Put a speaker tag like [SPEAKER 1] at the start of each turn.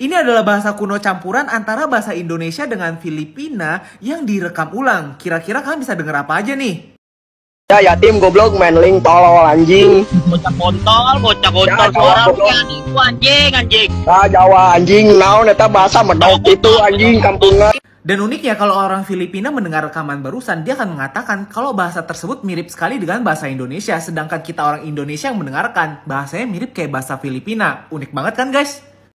[SPEAKER 1] Ini adalah bahasa kuno campuran antara bahasa Indonesia dengan Filipina yang direkam ulang. Kira-kira kalian bisa denger apa aja nih?
[SPEAKER 2] Ya yatim goblok menling tolol anjing.
[SPEAKER 3] bocah kontol bocah ya, kontol
[SPEAKER 2] Ya,
[SPEAKER 3] suara lu anjing anjing anjing
[SPEAKER 2] Ah Jawa anjing naon eta bahasa medok itu anjing kampungan.
[SPEAKER 1] Dan uniknya kalau orang Filipina mendengar rekaman barusan, dia akan mengatakan kalau bahasa tersebut mirip sekali dengan bahasa Indonesia. Sedangkan kita orang Indonesia yang mendengarkan, bahasanya mirip kayak bahasa Filipina. Unik banget kan guys?